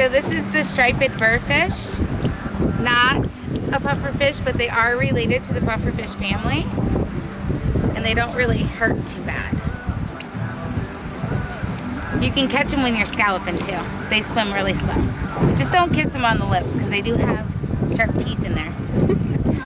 So this is the striped burrfish. Not a pufferfish, but they are related to the pufferfish family. And they don't really hurt too bad. You can catch them when you're scalloping too. They swim really slow. Just don't kiss them on the lips because they do have sharp teeth in there.